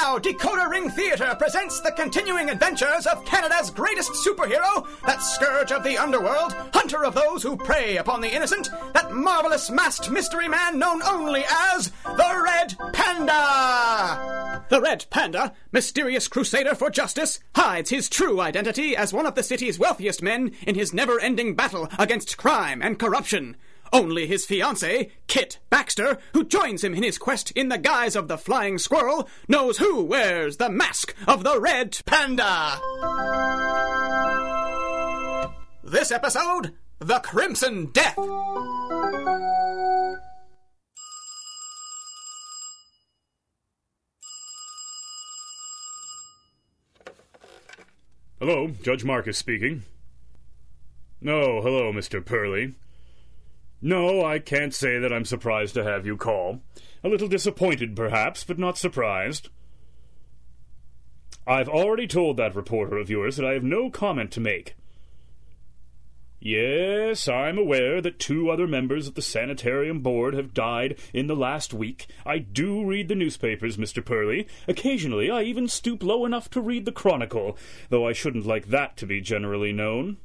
now, Decoder Ring Theatre presents the continuing adventures of Canada's greatest superhero, that scourge of the underworld, hunter of those who prey upon the innocent, that marvelous masked mystery man known only as the Red Panda! The Red Panda, mysterious crusader for justice, hides his true identity as one of the city's wealthiest men in his never ending battle against crime and corruption. Only his fiancée, Kit Baxter, who joins him in his quest in the guise of the flying squirrel, knows who wears the mask of the Red Panda. This episode The Crimson Death. Hello, Judge Marcus speaking. No, hello, Mr. Purley. No, I can't say that I'm surprised to have you call. A little disappointed, perhaps, but not surprised. I've already told that reporter of yours that I have no comment to make. Yes, I'm aware that two other members of the Sanitarium Board have died in the last week. I do read the newspapers, Mr. Purley. Occasionally, I even stoop low enough to read the Chronicle, though I shouldn't like that to be generally known.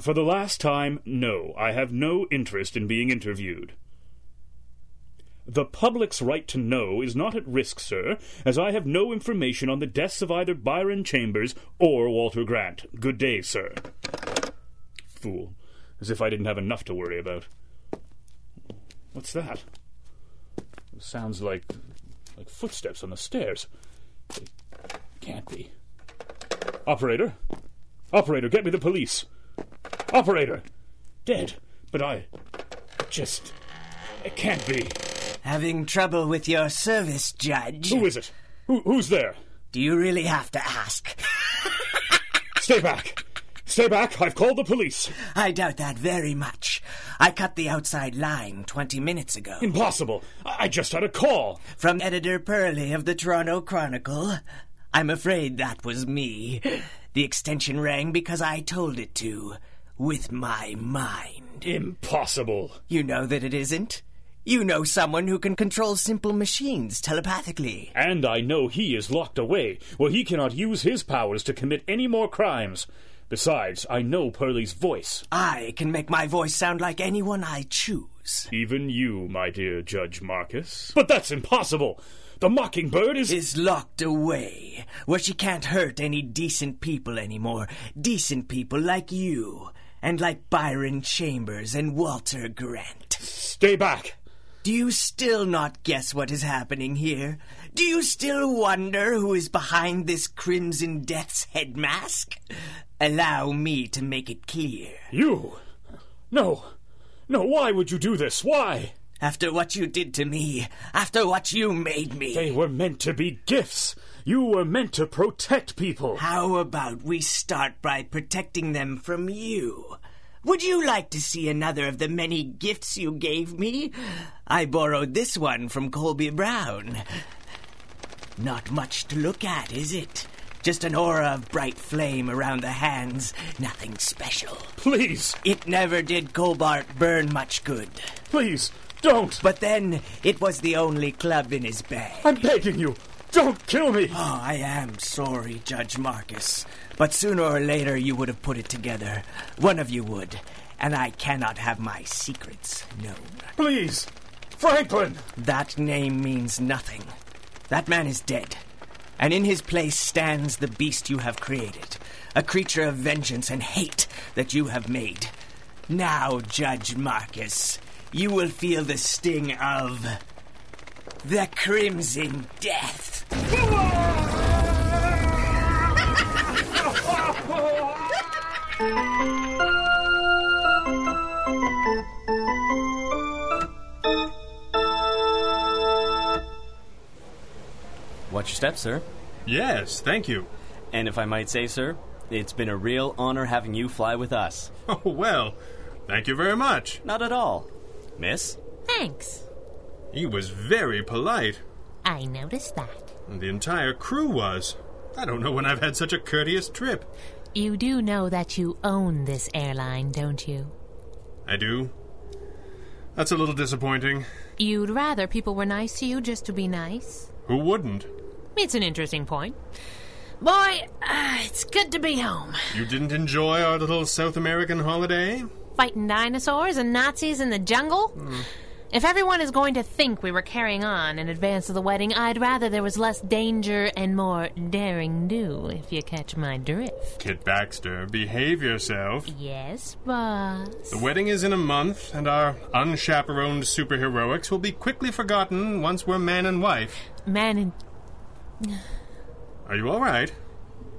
For the last time, no, I have no interest in being interviewed. The public's right to know is not at risk, sir, as I have no information on the deaths of either Byron Chambers or Walter Grant. Good day, sir. Fool. As if I didn't have enough to worry about. What's that? Sounds like like footsteps on the stairs. It can't be. Operator? Operator, get me the police. Operator! Dead. But I. Just. It can't be. Having trouble with your service, Judge? Who is it? Who, who's there? Do you really have to ask? Stay back! Stay back! I've called the police! I doubt that very much. I cut the outside line 20 minutes ago. Impossible! I I just had a call! From Editor Purley of the Toronto Chronicle. I'm afraid that was me. The extension rang because I told it to. With my mind. Impossible! You know that it isn't? You know someone who can control simple machines telepathically. And I know he is locked away, where he cannot use his powers to commit any more crimes. Besides, I know Purley's voice. I can make my voice sound like anyone I choose. Even you, my dear Judge Marcus. But that's impossible! The Mockingbird is. Is locked away, where she can't hurt any decent people anymore. Decent people like you, and like Byron Chambers and Walter Grant. Stay back! Do you still not guess what is happening here? Do you still wonder who is behind this Crimson Death's head mask? Allow me to make it clear. You! No! No, why would you do this? Why? After what you did to me, after what you made me. They were meant to be gifts. You were meant to protect people. How about we start by protecting them from you? Would you like to see another of the many gifts you gave me? I borrowed this one from Cobalt Burn. Not much to look at, is it? Just an aura of bright flame around the hands. Nothing special. Please, It never did Cobalt Burn much good. please, don't! But then, it was the only club in his bag. I'm begging you! Don't kill me! Oh, I am sorry, Judge Marcus. But sooner or later you would have put it together. One of you would. And I cannot have my secrets known. Please! Franklin! That name means nothing. That man is dead. And in his place stands the beast you have created. A creature of vengeance and hate that you have made. Now, Judge Marcus, you will feel the sting of the Crimson Death. Watch your steps, sir. Yes, thank you. And if I might say, sir, it's been a real honor having you fly with us. Oh, well, thank you very much. Not at all. Miss? Thanks. He was very polite. I noticed that. The entire crew was. I don't know when I've had such a courteous trip. You do know that you own this airline, don't you? I do. That's a little disappointing. You'd rather people were nice to you just to be nice? Who wouldn't? It's an interesting point. Boy, uh, it's good to be home. You didn't enjoy our little South American holiday? Fighting dinosaurs and Nazis in the jungle? If everyone is going to think we were carrying on in advance of the wedding, I'd rather there was less danger and more daring do, if you catch my drift. Kit Baxter, behave yourself. Yes, boss. The wedding is in a month, and our unchaperoned superheroics will be quickly forgotten once we're man and wife. Man, and, Are you all right?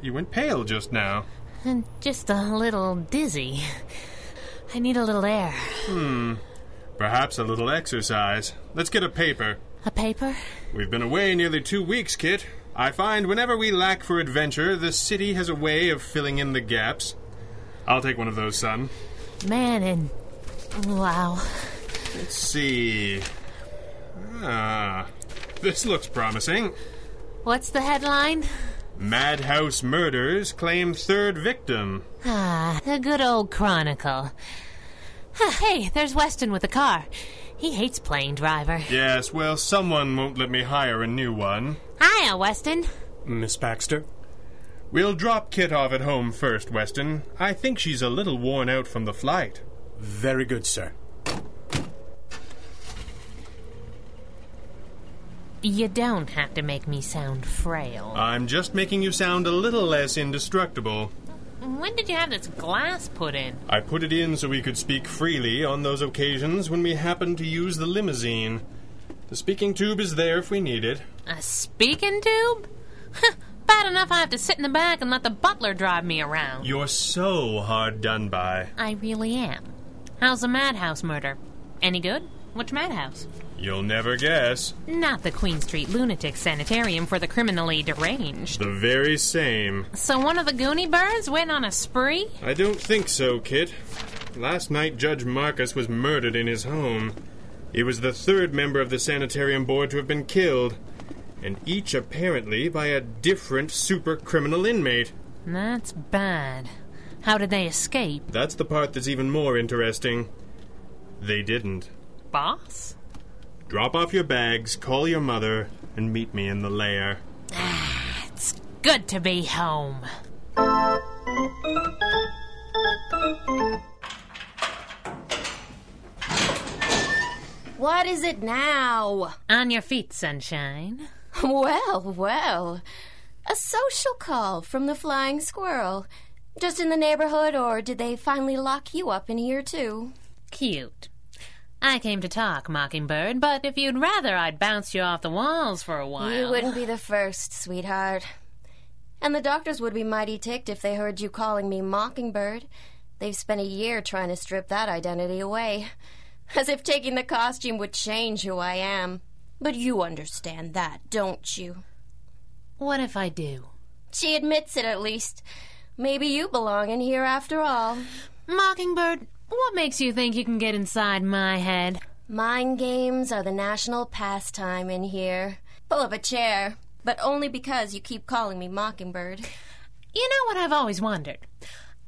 You went pale just now. and just a little dizzy. I need a little air. Hmm. Perhaps a little exercise. Let's get a paper. A paper? We've been away nearly two weeks, Kit. I find whenever we lack for adventure, the city has a way of filling in the gaps. I'll take one of those, son. Man, and. Wow. Let's see. Ah, this looks promising. What's the headline? Madhouse murders claim third victim. Ah, a good old chronicle. Huh, hey, there's Weston with a car. He hates playing driver. Yes, well, someone won't let me hire a new one. Hiya, Weston. Miss Baxter? We'll drop Kit off at home first, Weston. I think she's a little worn out from the flight. Very good, sir. You don't have to make me sound frail. I'm just making you sound a little less indestructible. When did you have this glass put in? I put it in so we could speak freely on those occasions when we happened to use the limousine. The speaking tube is there if we need it. A speaking tube? Bad enough I have to sit in the back and let the butler drive me around. You're so hard done by. I really am. How's the madhouse murder? Any good? Which madhouse? You'll never guess. Not the Queen Street Lunatic Sanitarium for the criminally deranged. The very same. So one of the Goonie birds went on a spree? I don't think so, Kit. Last night, Judge Marcus was murdered in his home. He was the third member of the sanitarium board to have been killed, and each apparently by a different super criminal inmate. That's bad. How did they escape? That's the part that's even more interesting. They didn't. Boss? Drop off your bags, call your mother, and meet me in the lair. Ah, It's good to be home. What is it now? On your feet, sunshine. Well, well. A social call from the Flying Squirrel. Just in the neighborhood, or did they finally lock you up in here, too? Cute. I came to talk, Mockingbird, but if you'd rather I'd bounce you off the walls for a while. You wouldn't be the first, sweetheart. And the doctors would be mighty ticked if they heard you calling me Mockingbird. They've spent a year trying to strip that identity away. As if taking the costume would change who I am. But you understand that, don't you? What if I do? She admits it, at least. Maybe you belong in here after all. Mockingbird, what makes you think you can get inside my head? Mind games are the national pastime in here. Pull up a chair, but only because you keep calling me Mockingbird. You know what I've always wondered?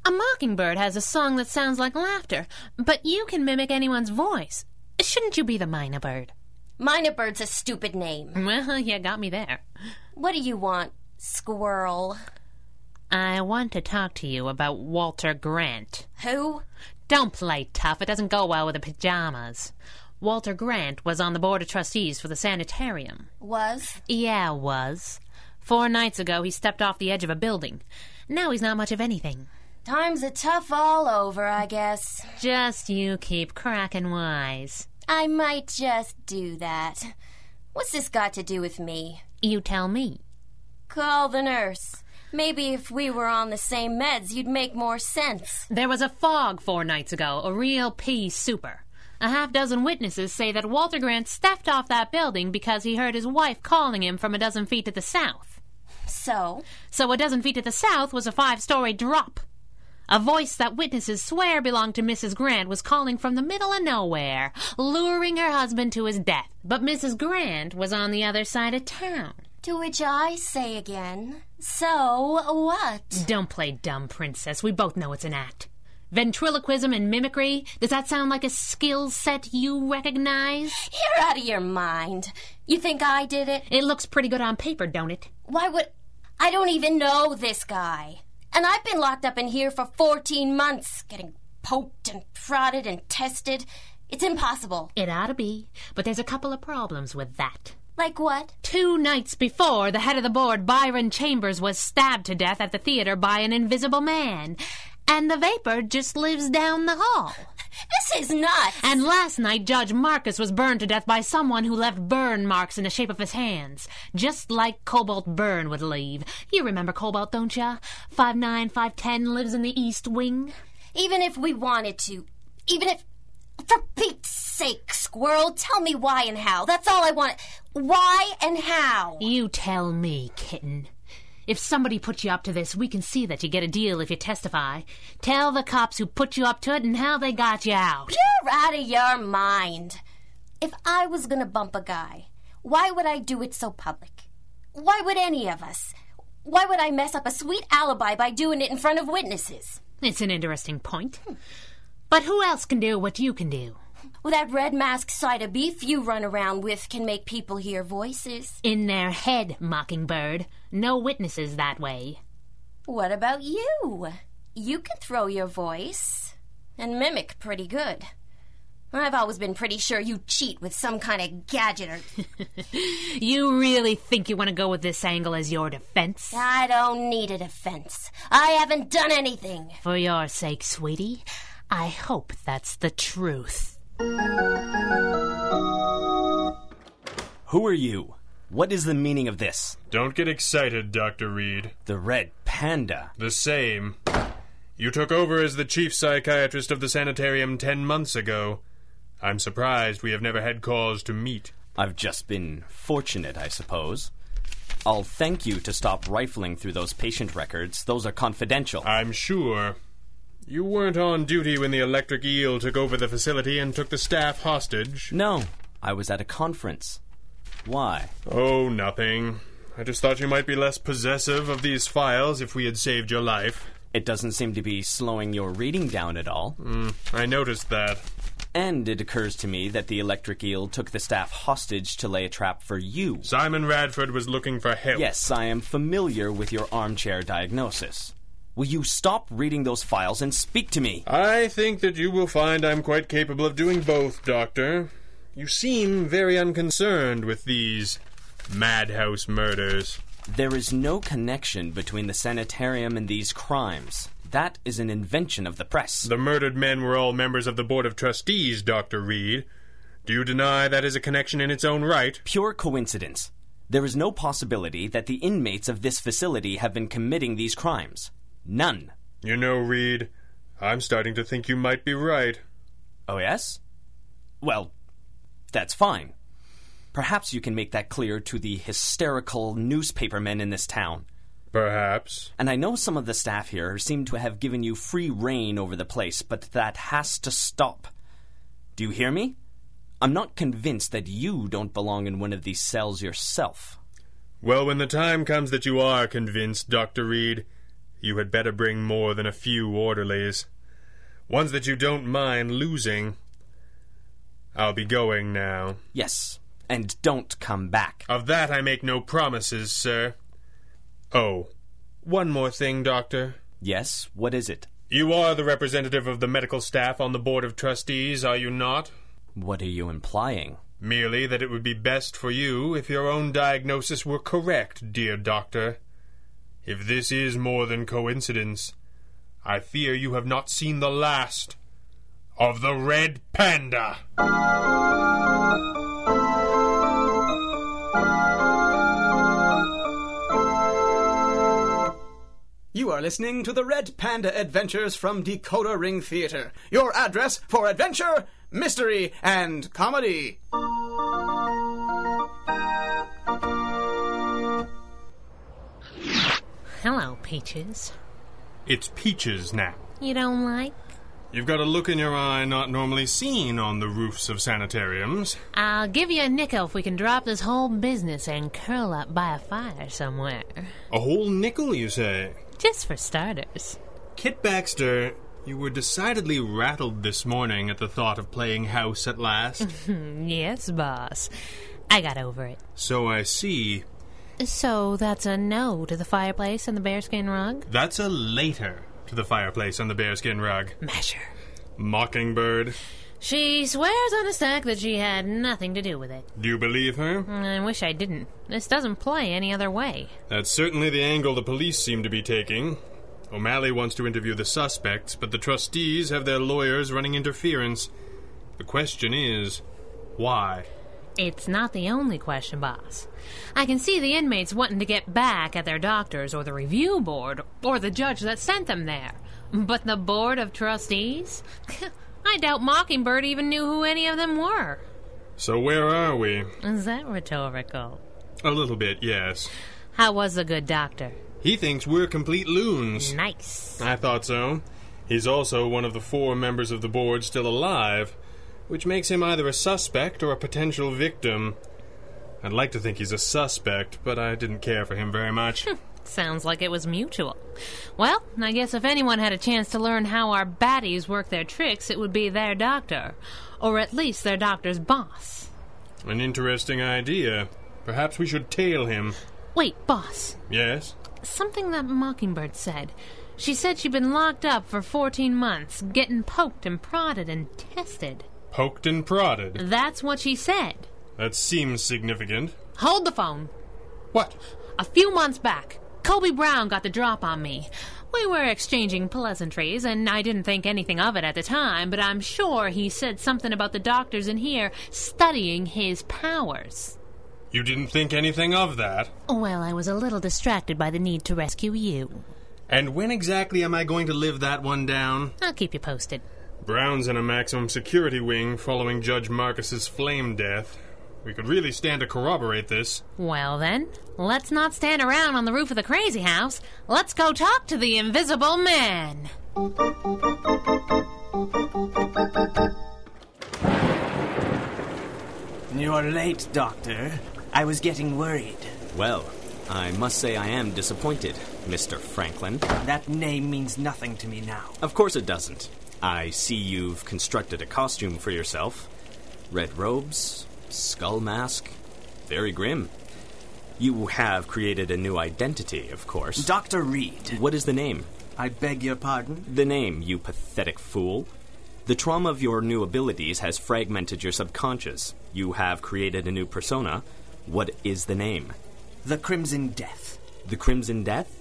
A mockingbird has a song that sounds like laughter, but you can mimic anyone's voice. Shouldn't you be the mynah bird? Mynah Bird's a stupid name. Well, you got me there. What do you want, squirrel? I want to talk to you about Walter Grant. Who? Don't play tough. It doesn't go well with the pajamas. Walter Grant was on the board of trustees for the sanitarium. Was? Yeah, was. Four nights ago, he stepped off the edge of a building. Now he's not much of anything. Times are tough all over, I guess. Just you keep cracking wise. I might just do that. What's this got to do with me? You tell me. Call the nurse. Maybe if we were on the same meds, you'd make more sense. There was a fog four nights ago, a real pea super. A half dozen witnesses say that Walter Grant stepped off that building because he heard his wife calling him from a dozen feet to the south. So? So a dozen feet to the south was a five story drop. A voice that witnesses swear belonged to Mrs. Grant was calling from the middle of nowhere, luring her husband to his death. But Mrs. Grant was on the other side of town. To which I say again, so what? Don't play dumb, princess. We both know it's an act. Ventriloquism and mimicry? Does that sound like a skill set you recognize? You're out of your mind. You think I did it? It looks pretty good on paper, don't it? Why would. I don't even know this guy. And I've been locked up in here for 14 months, getting poked and prodded and tested. It's impossible. It ought to be, but there's a couple of problems with that. Like what? Two nights before, the head of the board, Byron Chambers, was stabbed to death at the theater by an invisible man. And the vapor just lives down the hall. This is nuts. And last night, Judge Marcus was burned to death by someone who left burn marks in the shape of his hands, just like Cobalt Burn would leave. You remember Cobalt, don't ya? Five nine, five ten, lives in the East Wing. Even if we wanted to, even if. For Pete's sake, Squirrel, tell me why and how. That's all I want. Why and how? You tell me, kitten. If somebody put you up to this, we can see that you get a deal if you testify. Tell the cops who put you up to it and how they got you out. You're out of your mind. If I was gonna bump a guy, why would I do it so public? Why would any of us? Why would I mess up a sweet alibi by doing it in front of witnesses? It's an interesting point. Hmm. But who else can do what you can do? Well, that red mask side of beef you run around with can make people hear voices. In their head, Mockingbird. No witnesses that way. What about you? You can throw your voice and mimic pretty good. I've always been pretty sure you cheat with some kind of gadget or. You really think you want to go with this angle as your defense? I don't need a defense. I haven't done anything. For your sake, sweetie, I hope that's the truth. Who are you? What is the meaning of this? Don't get excited, Dr. Reed. The Red Panda. The same. You took over as the chief psychiatrist of the sanitarium ten months ago. I'm surprised we have never had cause to meet. I've just been fortunate, I suppose. I'll thank you to stop rifling through those patient records. Those are confidential. I'm sure. You weren't on duty when the electric eel took over the facility and took the staff hostage. No, I was at a conference. Why? Oh, nothing. I just thought you might be less possessive of these files if we had saved your life. It doesn't seem to be slowing your reading down at all. Hmm, I noticed that. And it occurs to me that the electric eel took the staff hostage to lay a trap for you. Simon Radford was looking for help. Yes, I am familiar with your armchair diagnosis. Will you stop reading those files and speak to me? I think that you will find I'm quite capable of doing both, Doctor. You seem very unconcerned with these madhouse murders. There is no connection between the sanitarium and these crimes. That is an invention of the press. The murdered men were all members of the Board of Trustees, Dr. Reed. Do you deny that is a connection in its own right? Pure coincidence. There is no possibility that the inmates of this facility have been committing these crimes. None. You know, Reed, I'm starting to think you might be right. Oh, yes? Well, that's fine. Perhaps you can make that clear to the hysterical newspapermen in this town. Perhaps. And I know some of the staff here seem to have given you free reign over the place, but that has to stop. Do you hear me? I'm not convinced that you don't belong in one of these cells yourself. Well, when the time comes that you are convinced, Dr. Reed, you had better bring more than a few orderlies. Ones that you don't mind losing. I'll be going now. Yes, and don't come back. Of that I make no promises, sir. Oh, one more thing, Doctor. Yes, what is it? You are the representative of the medical staff on the Board of Trustees, are you not? What are you implying? Merely that it would be best for you if your own diagnosis were correct, dear doctor. If this is more than coincidence, I fear you have not seen the last of the Red Panda. You are listening to the Red Panda Adventures from Decoder Ring Theater. Your address for adventure, mystery, and comedy. Hello, Peaches. It's Peaches now. You don't like? You've got a look in your eye not normally seen on the roofs of sanitariums. I'll give you a nickel if we can drop this whole business and curl up by a fire somewhere. A whole nickel, you say? Just for starters. Kit Baxter, You were decidedly rattled this morning at the thought of playing house at last. Yes, boss. I got over it. so I see. So that's a no to the fireplace and the bearskin rug? That's a later to the fireplace and the bearskin rug. Measure. Mockingbird. She swears on a stack that she had nothing to do with it. Do you believe her? I wish I didn't. This doesn't play any other way. That's certainly the angle the police seem to be taking. O'Malley wants to interview the suspects, but the trustees have their lawyers running interference. The question is, why? It's not the only question, boss. I can see the inmates wanting to get back at their doctors or the review board or the judge that sent them there. But the board of trustees? I doubt Mockingbird even knew who any of them were. So where are we? Is that rhetorical? A little bit, yes. How was the good doctor? He thinks we're complete loons. Nice. I thought so. He's also one of the four members of the board still alive, which makes him either a suspect or a potential victim. I'd like to think he's a suspect, but I didn't care for him very much. Hmm, sounds like it was mutual. Well, I guess if anyone had a chance to learn how our baddies work their tricks, it would be their doctor. Or at least their doctor's boss. An interesting idea. Perhaps we should tail him. Wait, boss. Yes? Something that Mockingbird said. She said she'd been locked up for 14 months, getting poked and prodded and tested. Poked and prodded. That's what she said. That seems significant. Hold the phone. What? A few months back, Cobalt Burn got the drop on me. We were exchanging pleasantries, and I didn't think anything of it at the time, but I'm sure he said something about the doctors in here studying his powers. You didn't think anything of that? Well, I was a little distracted by the need to rescue you. And when exactly am I going to live that one down? I'll keep you posted. Burn's in a maximum security wing following Judge Marcus's flame death. We could really stand to corroborate this. Well, then, let's not stand around on the roof of the crazy house. Let's go talk to the invisible man. You're late, Doctor. I was getting worried. Well, I must say I am disappointed, Mr. Franklin. That name means nothing to me now. Of course it doesn't. I see you've constructed a costume for yourself. Red robes, skull mask, very grim. You have created a new identity, of course. Dr. Reed. What is the name? I beg your pardon? The name, you pathetic fool. The trauma of your new abilities has fragmented your subconscious. You have created a new persona. What is the name? The Crimson Death. The Crimson Death?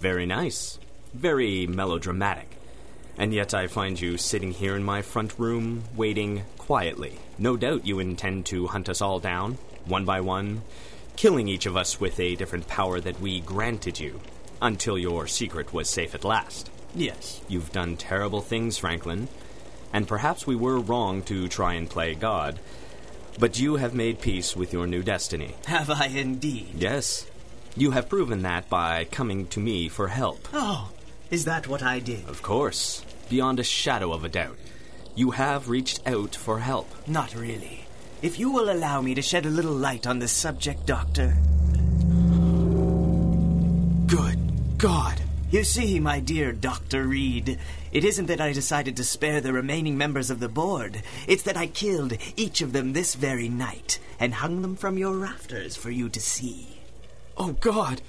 Very nice. Very melodramatic. And yet I find you sitting here in my front room, waiting quietly. No doubt you intend to hunt us all down, one by one, killing each of us with a different power that we granted you, until your secret was safe at last. Yes. You've done terrible things, Franklin, and perhaps we were wrong to try and play God. But you have made peace with your new destiny. Have I indeed? Yes. You have proven that by coming to me for help. Oh, is that what I did? Of course, beyond a shadow of a doubt. You have reached out for help. Not really. If you will allow me to shed a little light on this subject, Doctor. Good God. You see, my dear Dr. Reed, it isn't that I decided to spare the remaining members of the board. It's that I killed each of them this very night and hung them from your rafters for you to see. Oh, God!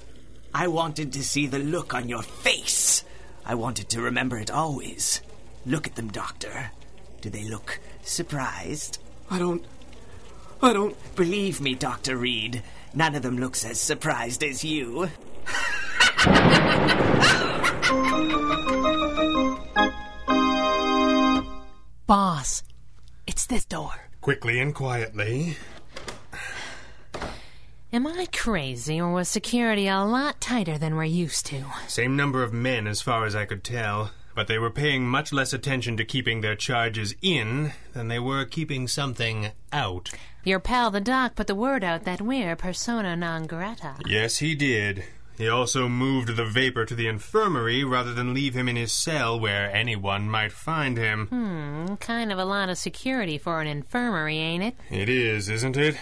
I wanted to see the look on your face. I wanted to remember it always. Look at them, Doctor. Do they look surprised? I don't. I don't. Believe me, Dr. Reed, none of them looks as surprised as you. Boss, it's this door. Quickly and quietly. Am I crazy, or was security a lot tighter than we're used to? Same number of men as far as I could tell, but they were paying much less attention to keeping their charges in than they were keeping something out. Your pal the doc put the word out that we're persona non grata. Yes, he did. He also moved the vapor to the infirmary rather than leave him in his cell where anyone might find him. Hmm, kind of a lot of security for an infirmary, ain't it? It is, isn't it?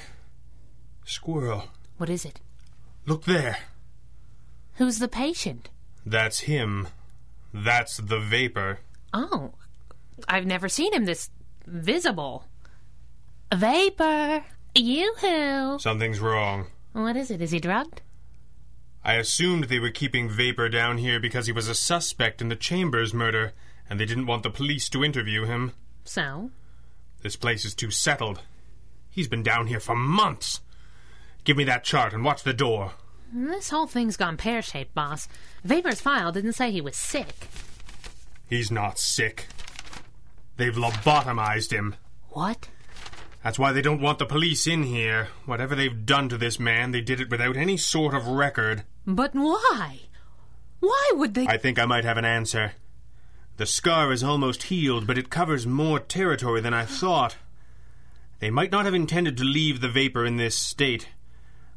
Squirrel, What is it? look there. Who's the patient? That's him. That's the vapor. Oh, I've never seen him this visible. Vapor. Yoo-hoo. Something's wrong. What is it? Is he drugged? I assumed they were keeping Vapor down here because he was a suspect in the Chambers murder, and they didn't want the police to interview him. So? This place is too settled. He's been down here for months. Give me that chart and watch the door. This whole thing's gone pear-shaped, boss. Vapor's file didn't say he was sick. He's not sick. They've lobotomized him. What? That's why they don't want the police in here. Whatever they've done to this man, they did it without any sort of record. But why? Why would they... I think I might have an answer. The scar is almost healed, but it covers more territory than I thought. They might not have intended to leave the vapor in this state,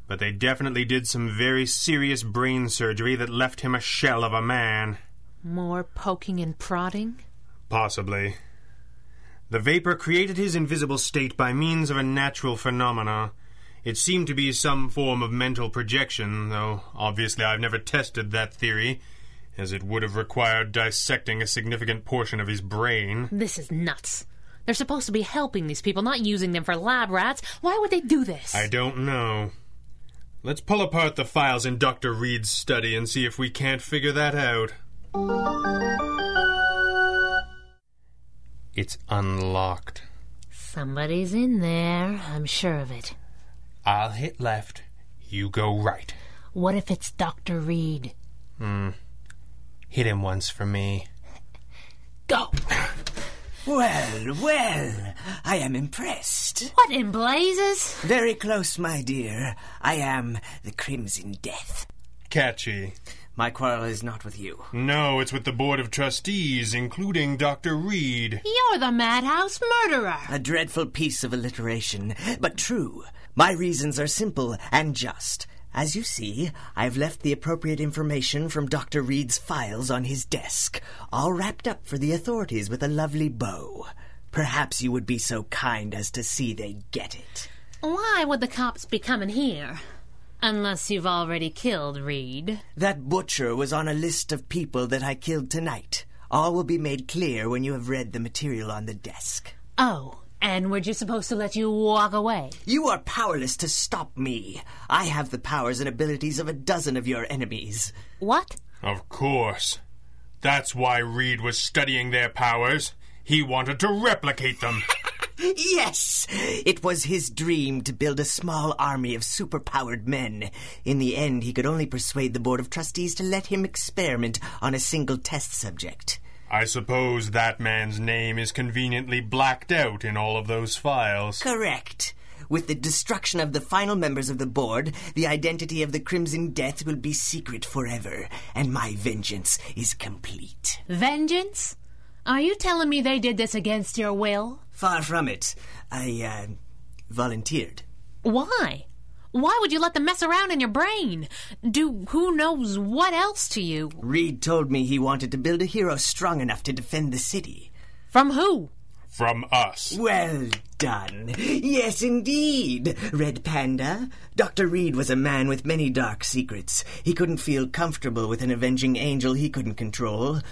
but they definitely did some very serious brain surgery that left him a shell of a man. More poking and prodding? Possibly. The vapor created his invisible state by means of a natural phenomena. It seemed to be some form of mental projection, though obviously I've never tested that theory, as it would have required dissecting a significant portion of his brain. This is nuts. They're supposed to be helping these people, not using them for lab rats. Why would they do this? I don't know. Let's pull apart the files in Dr. Reed's study and see if we can't figure that out. It's unlocked. Somebody's in there. I'm sure of it. I'll hit left. You go right. What if it's Dr. Reed? Hmm. Hit him once for me. Go! Well, well, I am impressed. What in blazes? Very close, my dear. I am the Crimson Death. Catchy. My quarrel is not with you. No, it's with the Board of Trustees, including Dr. Reed. You're the madhouse murderer. A dreadful piece of alliteration, but true. My reasons are simple and just. As you see, I've left the appropriate information from Dr. Reed's files on his desk, all wrapped up for the authorities with a lovely bow. Perhaps you would be so kind as to see they get it. Why would the cops be coming here? Unless you've already killed Reed. That butcher was on a list of people that I killed tonight. All will be made clear when you have read the material on the desk. Oh, and we're just supposed to let you walk away. You are powerless to stop me. I have the powers and abilities of a dozen of your enemies. What? Of course. That's why Reed was studying their powers. He wanted to replicate them. Yes! It was his dream to build a small army of superpowered men. In the end, he could only persuade the Board of Trustees to let him experiment on a single test subject. I suppose that man's name is conveniently blacked out in all of those files. Correct. With the destruction of the final members of the board, the identity of the Crimson Death will be secret forever, and my vengeance is complete. Vengeance? Are you telling me they did this against your will? Far from it. I, uh, volunteered. Why? Why would you let them mess around in your brain? Do who knows what else to you? Reed told me he wanted to build a hero strong enough to defend the city. From who? From us. Well done. Yes, indeed. Red Panda. Dr. Reed was a man with many dark secrets. He couldn't feel comfortable with an avenging angel he couldn't control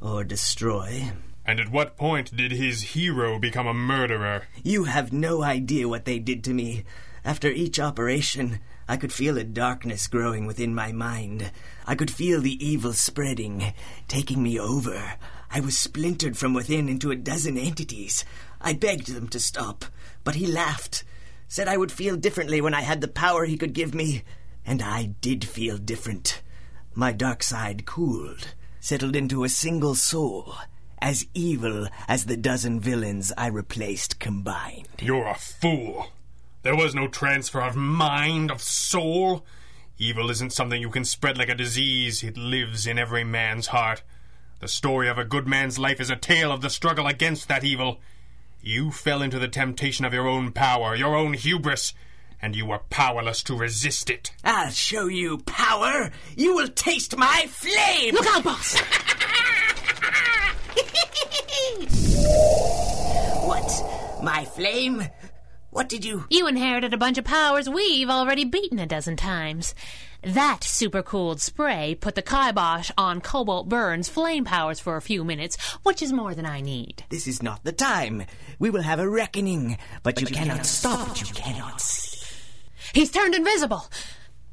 or destroy. And at what point did his hero become a murderer? You have no idea what they did to me. After each operation, I could feel a darkness growing within my mind. I could feel the evil spreading, taking me over. I was splintered from within into a dozen entities. I begged them to stop, but he laughed, said I would feel differently when I had the power he could give me, and I did feel different. My dark side cooled, settled into a single soul, as evil as the dozen villains I replaced combined. You're a fool. There was no transfer of mind, of soul. Evil isn't something you can spread like a disease, it lives in every man's heart. The story of a good man's life is a tale of the struggle against that evil. You fell into the temptation of your own power, your own hubris, and you were powerless to resist it. I'll show you power. You will taste my flame. Look out, boss! what? My flame? What did you. You inherited a bunch of powers we've already beaten a dozen times. That supercooled spray put the kibosh on Cobalt Burns' flame powers for a few minutes, which is more than I need. This is not the time. We will have a reckoning, but, you, cannot stop what you cannot see. He's turned invisible.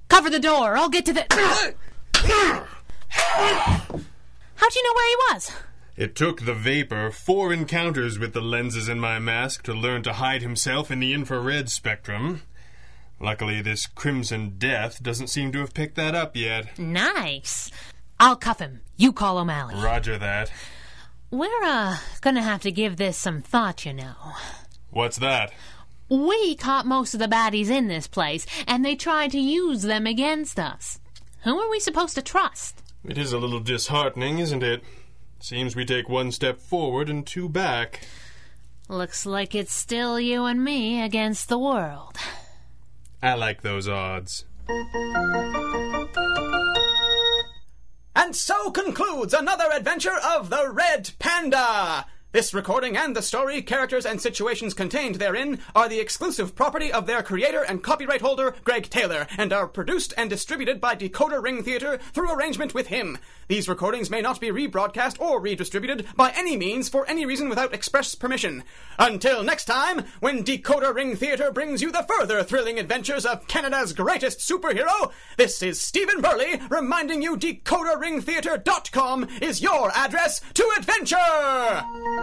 Cover the door. I'll get to the. How'd you know where he was? It took the Vapor four encounters with the lenses in my mask to learn to hide himself in the infrared spectrum. Luckily, this Crimson Death doesn't seem to have picked that up yet. Nice. I'll cuff him. You call O'Malley. Roger that. We're, uh, gonna have to give this some thought, you know. What's that? We caught most of the baddies in this place, and they tried to use them against us. Who are we supposed to trust? It is a little disheartening, isn't it? Seems we take one step forward and two back. Looks like it's still you and me against the world. I like those odds. And so concludes another adventure of the Red Panda. This recording and the story, characters, and situations contained therein are the exclusive property of their creator and copyright holder, Gregg Taylor, and are produced and distributed by Decoder Ring Theater through arrangement with him. These recordings may not be rebroadcast or redistributed by any means for any reason without express permission. Until next time, when Decoder Ring Theater brings you the further thrilling adventures of Canada's greatest superhero, this is Stephen Burley reminding you DecoderRingTheater.com is your address to adventure!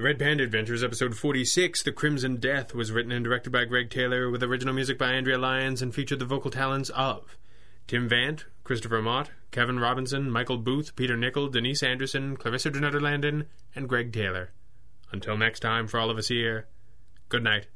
The Red Panda Adventures, episode 46, The Crimson Death, was written and directed by Gregg Taylor, with original music by Andrea Lyons, and featured the vocal talents of Tim Vant, Christopher Mott, Kevin Robinson, Michael Booth, Peter Nickel, Denise Anderson, Clarissa Der Nederlanden, and Gregg Taylor. Until next time, for all of us here, good night.